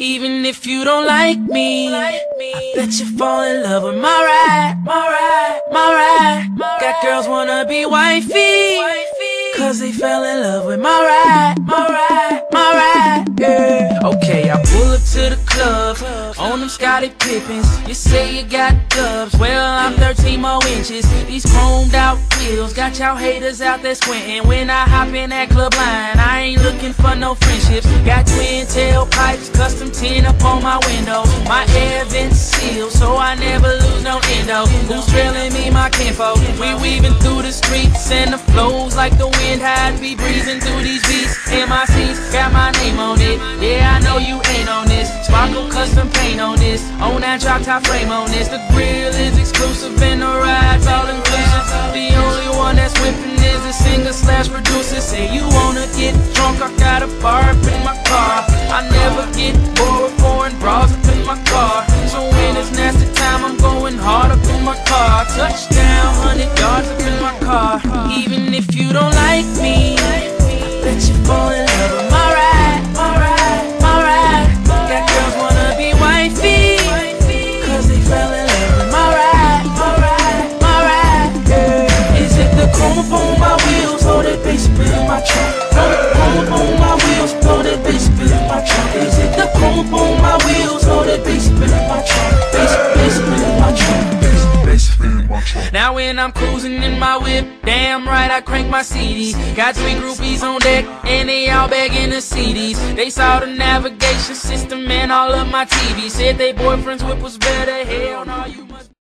Even if you don't like me, I bet you fall in love with my ride, my ride, my ride. Got girls wanna be wifey, cause they fell in love with my ride, my ride, my on them Scottie Pippens. You say you got dubs, well, I'm 13 more inches. These chromed out wheels got y'all haters out there squinting. When I hop in that club line, I ain't looking for no friendships. Got twin tailpipes, custom tin up on my window. My air vents sealed, so I never lose no endo. Who's trailing me, my kinfolk? We weaving through the streets and the flows like the wind. I'd be breezing through these beats. MIC's got my name on it. Yeah, I know you ain't on this. Sparkle custom paint on this. On that drop top frame on this. The grill is exclusive and the ride's all inclusive. The only one that's whipping is the singer slash producer. Say you wanna get drunk, chrome up on my wheels or that bass up in my trunk? Or the chrome up on my wheels or that bass up in my trunk? Is it the chrome up on my wheels or that bass up in my trunk? Bass, bass up in my trunk. Now when I'm cruising in my whip, damn right I crank my CD. Got three groupies on deck, and they all begging the CDs. They saw the navigation system and all of my TV. Said they boyfriend's whip was better. Hell no, you must.